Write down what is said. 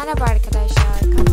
Merhaba arkadaşlar.